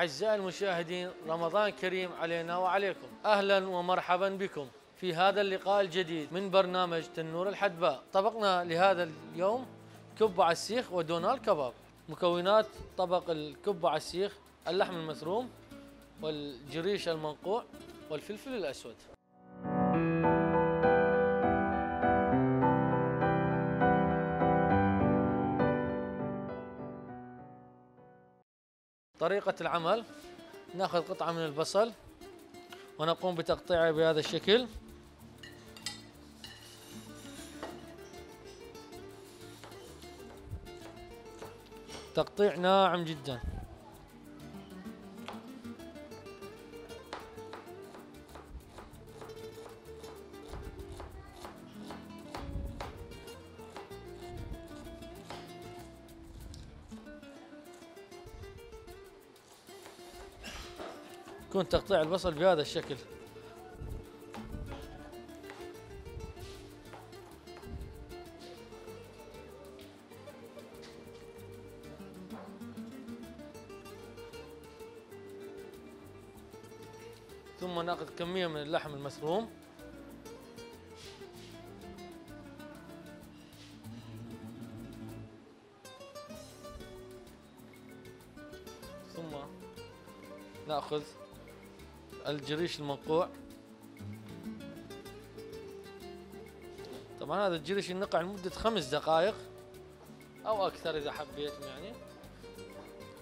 أعزائي المشاهدين رمضان كريم علينا وعليكم. أهلا ومرحبا بكم في هذا اللقاء الجديد من برنامج تنور الحدباء. طبقنا لهذا اليوم كبة على السيخ ودونال كباب. مكونات طبق الكبة السيخ اللحم المثروم والجريش المنقوع والفلفل الأسود. طريقة العمل. ناخذ قطعة من البصل ونقوم بتقطيعه بهذا الشكل. تقطيع ناعم جدا. يكون تقطيع البصل بهذا الشكل. ثم ناخذ كمية من اللحم المسروم الجريش المنقوع طبعا هذا الجريش ينقع لمدة خمس دقائق أو أكثر إذا حبيتم يعني.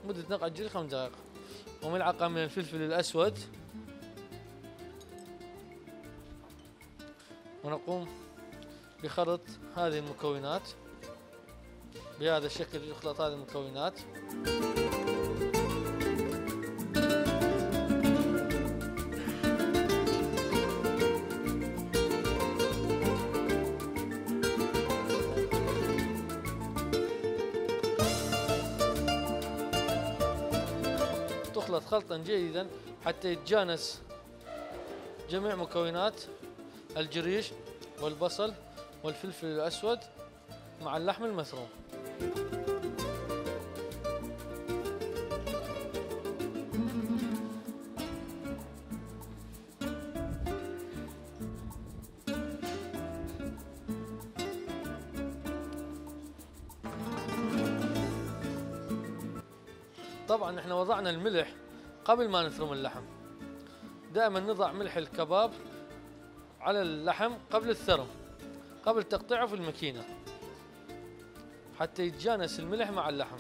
مدة نقع الجريش خمس دقائق. وملعقة من الفلفل الأسود. ونقوم بخلط هذه المكونات بهذا الشكل يخلط هذه المكونات. خلطا جيدا حتى يتجانس جميع مكونات الجريش والبصل والفلفل الأسود مع اللحم المثروم طبعا إحنا وضعنا الملح قبل ما نثرم اللحم. دائما نضع ملح الكباب على اللحم قبل الثرم قبل تقطيعه في الماكينة حتى يتجانس الملح مع اللحم.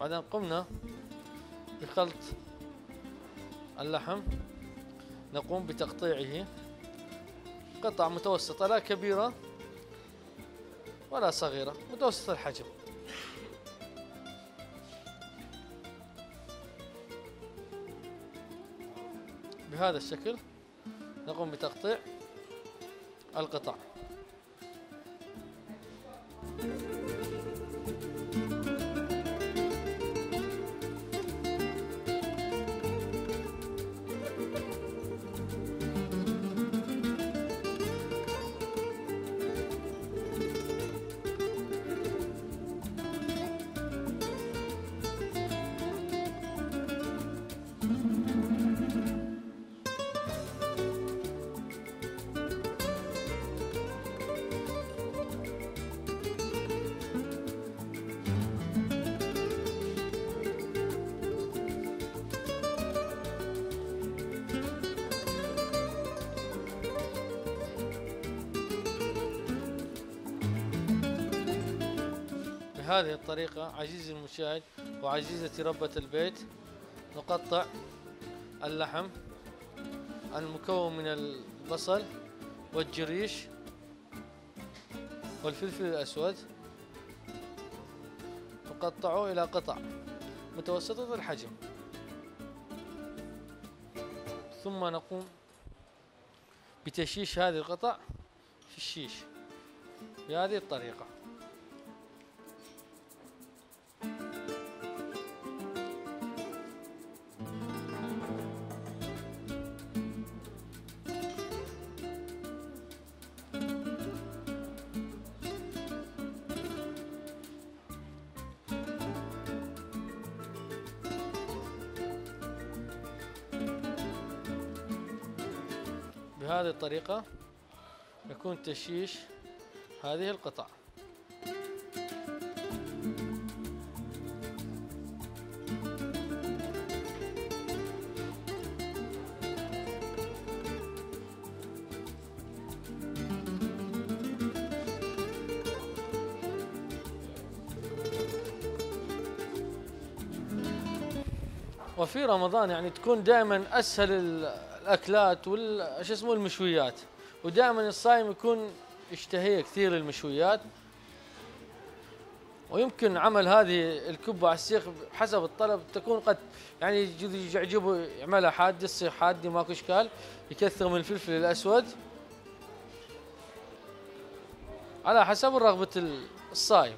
بعدين قمنا بخلط اللحم. نقوم بتقطيعه. قطع متوسطة لا كبيرة ولا صغيرة متوسط الحجم. بهذا الشكل نقوم بتقطيع القطع. بهذه الطريقة عزيزي المشاهد وعزيزتي ربة البيت نقطع اللحم المكون من البصل والجريش والفلفل الأسود نقطعه إلى قطع متوسطة الحجم. ثم نقوم بتشيش هذه القطع في الشيش بهذه الطريقة. الطريقة يكون تشيش هذه القطع. وفي رمضان يعني تكون دائما أسهل الأكلات وال شو اسمه المشويات. ودائما الصايم يكون يشتهي كثير المشويات. ويمكن عمل هذه الكبة على السيخ حسب الطلب تكون قد يعني يعجبه يعملها حادة تصير حادة ماكو إشكال. يكثر من الفلفل الأسود. على حسب رغبة الصايم.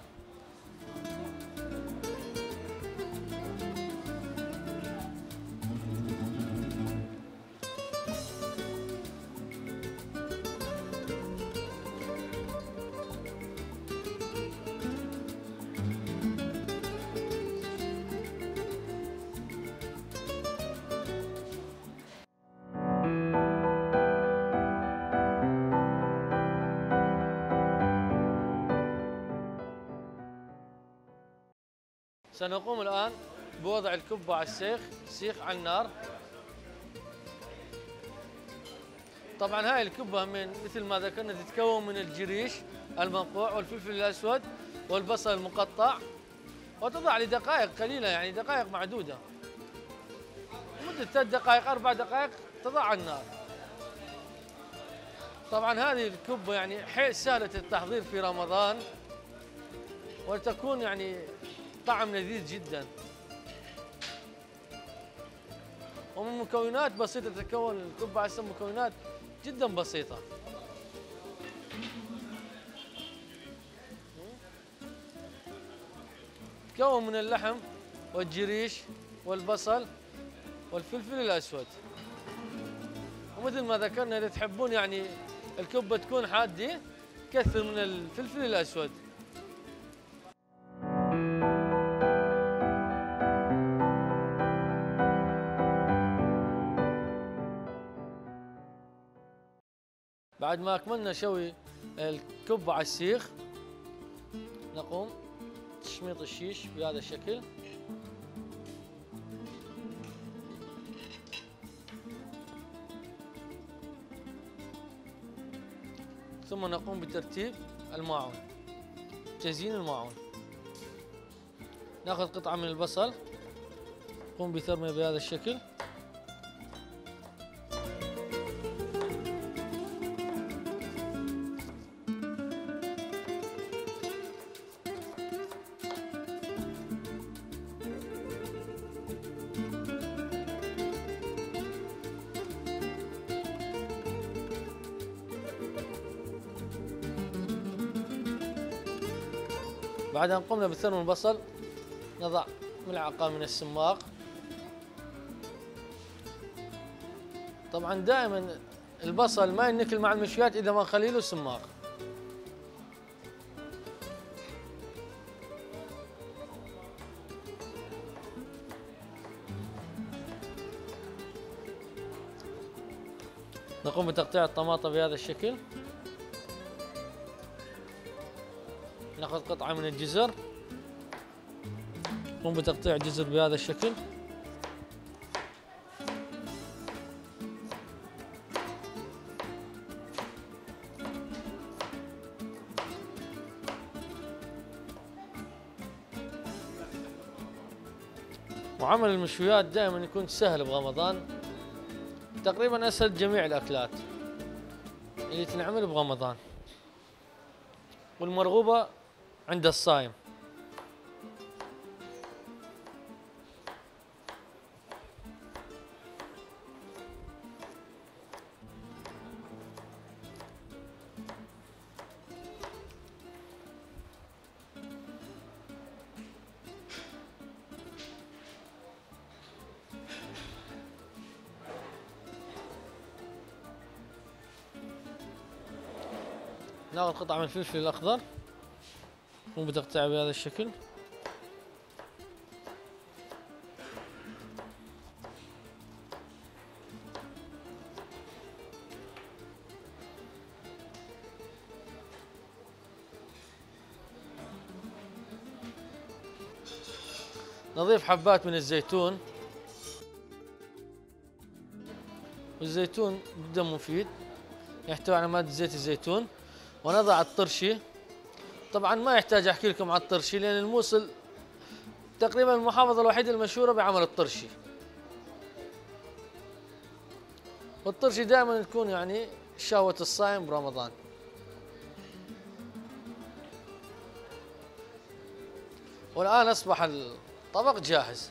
الكبة على السيخ سيخ على النار. طبعا هاي الكبة من مثل ما ذكرنا تتكون من الجريش المنقوع والفلفل الأسود والبصل المقطع. وتضع لدقائق قليلة يعني دقائق معدودة. مدة ثلاث دقائق أربع دقائق تضع على النار. طبعا هذه الكبة يعني حيل سهلة التحضير في رمضان وتكون يعني طعم لذيذ جدا. ومن مكونات بسيطة تتكون الكبة على مكونات جدا بسيطة. تكون من اللحم والجريش والبصل والفلفل الأسود. ومثل ما ذكرنا إذا تحبون يعني الكبة تكون حادة كثر من الفلفل الأسود. بعد ما أكملنا شوي الكبة على السيخ نقوم تشميط الشيش بهذا الشكل. ثم نقوم بترتيب الماعون تزيين الماعون. ناخذ قطعة من البصل نقوم بثرمه بهذا الشكل. بعد أن قمنا بثرم البصل نضع ملعقة من السماق. طبعا دائما البصل ما ينكل مع المشويات إذا ما خليله سماق. نقوم بتقطيع الطماطم بهذا الشكل. ناخذ قطعة من الجزر. نقوم بتقطيع جزر بهذا الشكل. وعمل المشويات دائما يكون سهل برمضان. تقريبا أسهل جميع الأكلات اللي تنعمل برمضان. والمرغوبة عند الصائم ناخذ قطعة من الفلفل الأخضر. مو بتقطع بهذا الشكل؟ نضيف حبات من الزيتون. والزيتون جدا مفيد يحتوي على مادة زيت الزيتون. ونضع الطرشي. طبعا ما يحتاج أحكي لكم عن الطرشي لأن الموصل تقريبا المحافظة الوحيدة المشهورة بعمل الطرشي. والطرشي دائما تكون يعني شهوة الصائم برمضان. والآن أصبح الطبق جاهز.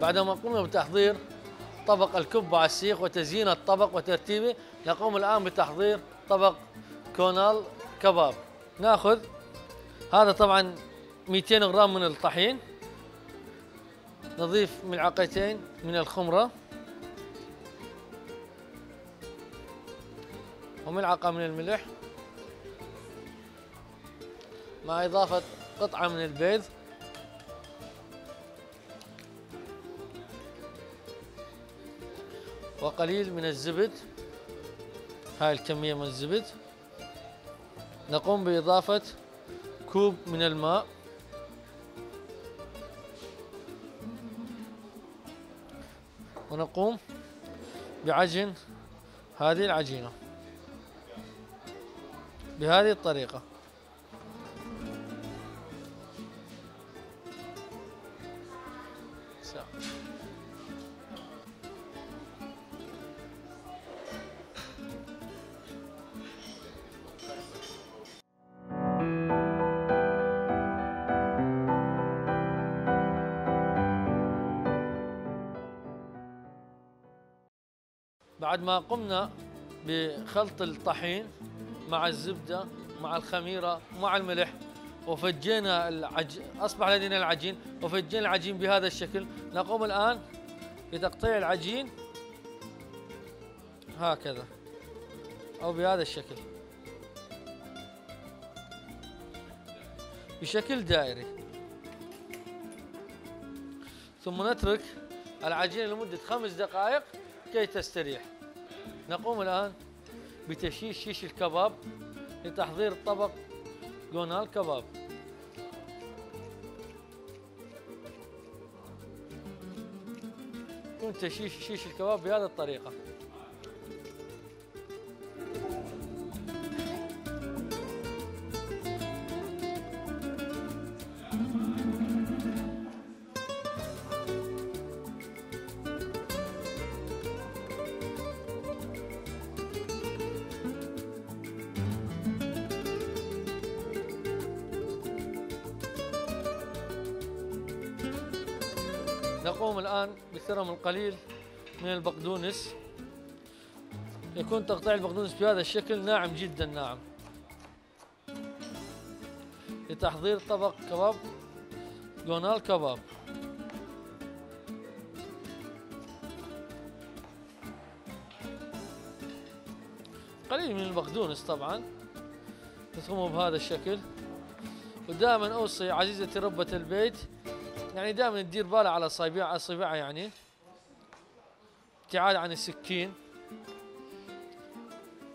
بعدما قمنا بتحضير طبق الكبة على السيخ وتزيين الطبق وترتيبه نقوم الآن بتحضير طبق كونال كباب. ناخذ هذا طبعا 200 غرام من الطحين نضيف ملعقتين من الخمرة وملعقة من الملح مع إضافة قطعة من البيض. وقليل من الزبد هاي الكمية من الزبد. نقوم بإضافة كوب من الماء. ونقوم بعجن هذه العجينة. بهذه الطريقة. ما قمنا بخلط الطحين مع الزبدة مع الخميرة مع الملح وفجينا العج... أصبح لدينا العجين وفجينا العجين بهذا الشكل. نقوم الآن بتقطيع العجين هكذا أو بهذا الشكل. بشكل دائري. ثم نترك العجين لمدة خمس دقائق كي تستريح. نقوم الآن بتشييش شيش الكباب لتحضير طبق جونال كباب. تشييش شيش الكباب بهذه الطريقة. نقوم الآن بثرم القليل من البقدونس. يكون تقطيع البقدونس بهذا الشكل ناعم جدا ناعم. لتحضير طبق كباب جونال كباب. قليل من البقدونس طبعا تثرمه بهذا الشكل. ودائما أوصي عزيزتي ربة البيت يعني دائما تدير بالها على صبيعة صباعها يعني. ابتعاد عن السكين.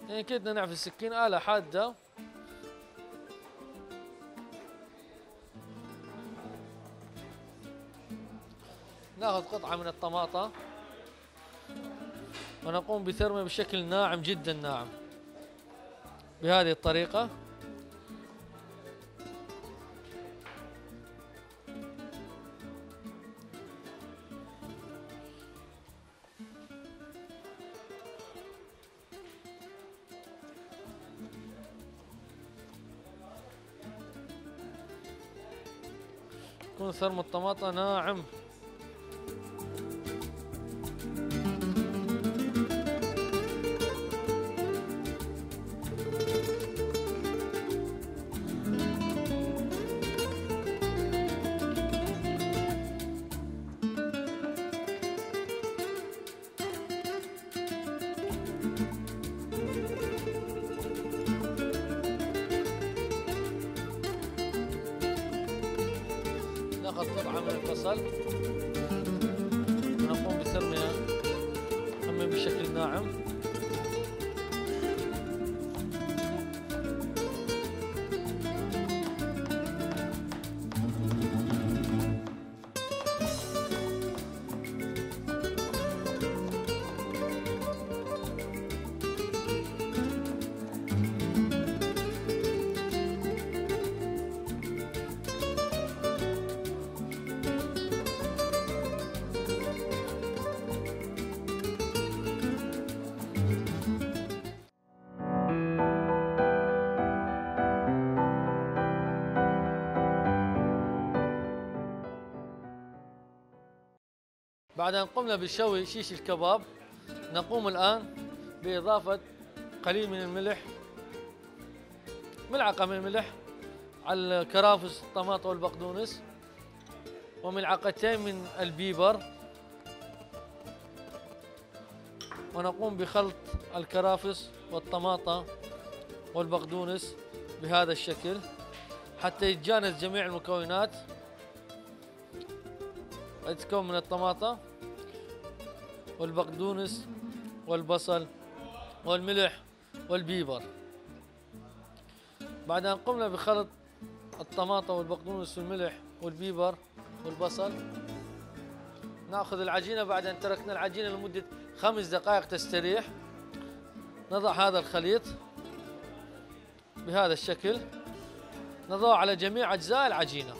يعني كدنا نعرف السكين؟ آلة حادة. ناخذ قطعة من الطماطة. ونقوم بثرمه بشكل ناعم جدا ناعم. بهذه الطريقة. يكون ثرم الطماطة ناعم. بعد أن قمنا بشوي شيش الكباب نقوم الآن بإضافة قليل من الملح ملعقة من الملح على الكرافس الطماطم والبقدونس وملعقتين من البيبر ونقوم بخلط الكرافس والطماطم والبقدونس بهذا الشكل حتى يتجانس جميع المكونات. تتكون من الطماطم؟ والبقدونس والبصل والملح والبيبر. بعد أن قمنا بخلط الطماطم والبقدونس والملح والبيبر والبصل نأخذ العجينة. بعد أن تركنا العجينة لمدة خمس دقائق تستريح نضع هذا الخليط بهذا الشكل نضعه على جميع أجزاء العجينة.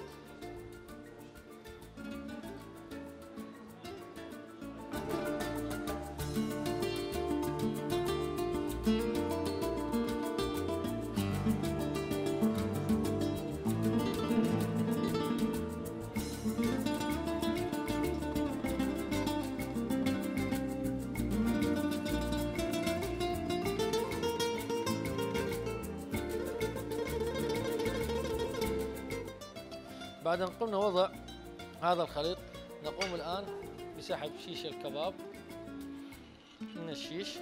بعد أن قمنا وضع هذا الخليط نقوم الآن بسحب شيش الكباب. من الشيش.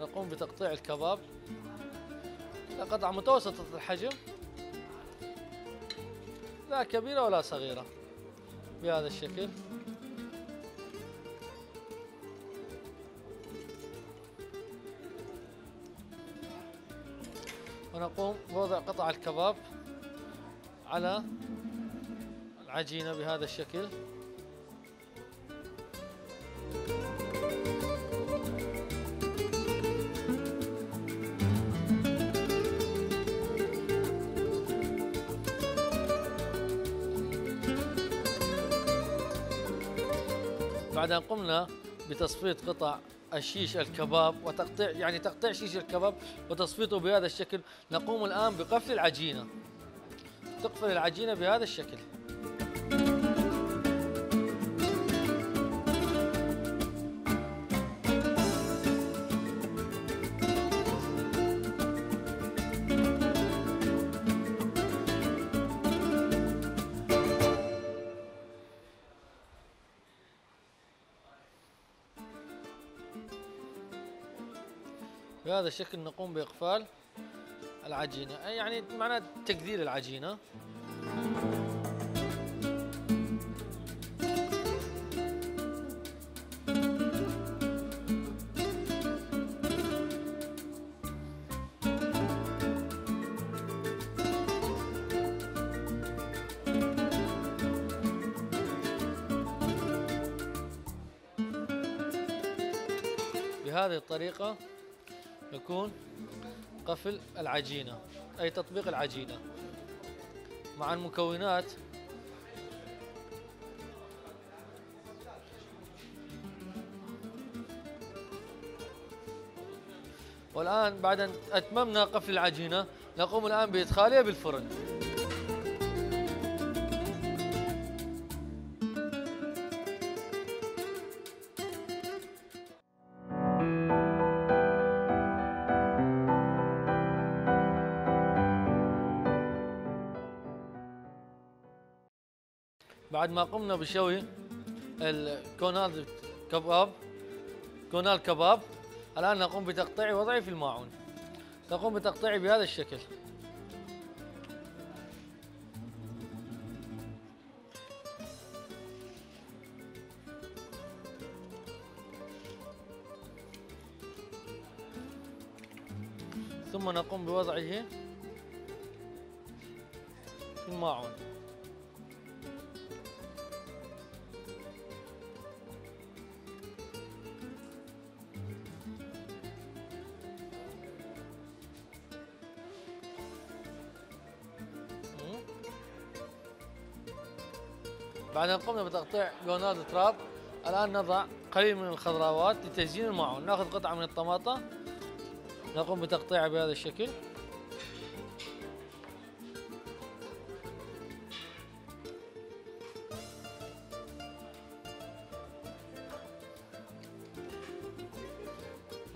نقوم بتقطيع الكباب. قطعة متوسطة الحجم. لا كبيرة ولا صغيرة بهذا الشكل. ونقوم بوضع قطع الكباب على العجينة بهذا الشكل. بعد أن قمنا بتصفية قطع الشيش الكباب وتقطيع يعني تقطيع شيش الكباب وتصفيته بهذا الشكل. نقوم الآن بقفل العجينة. تقفل العجينة بهذا الشكل. بهذا الشكل نقوم بإقفال العجينة. يعني معناه تقدير العجينة. بهذه الطريقة يكون قفل العجينة أي تطبيق العجينة. مع المكونات والآن بعد أن أتممنا قفل العجينة نقوم الآن بإدخالها بالفرن. بعد ما قمنا بشوي الكونال كباب كونال كباب. الآن نقوم بتقطيع وضعه في الماعون. نقوم بتقطيعه بهذا الشكل. ثم نقوم بوضعه في الماعون. بعد أن قمنا بتقطيع جوناد التراب الآن نضع قليل من الخضروات لتزيين الماعون نأخذ قطعة من الطماطة نقوم بتقطيعها بهذا الشكل.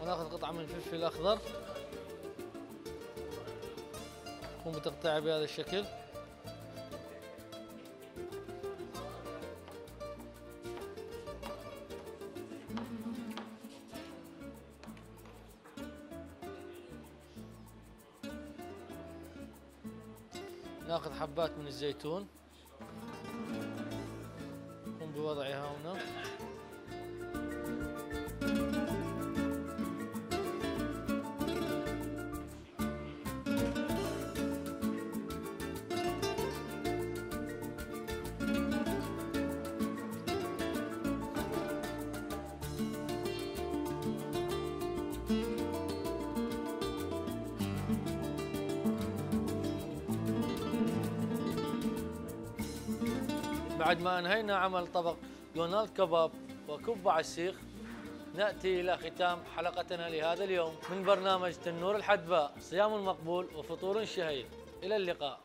ونأخذ قطعة من الفلفل الأخضر. نقوم بتقطيعها بهذا الشكل. ناخذ حبات من الزيتون. نقوم بوضعها هنا. بعد ما انهينا عمل طبق دونالد كباب وكبة السيخ نأتي إلى ختام حلقتنا لهذا اليوم من برنامج تنور الحدباء صيام مقبول وفطور شهي إلى اللقاء.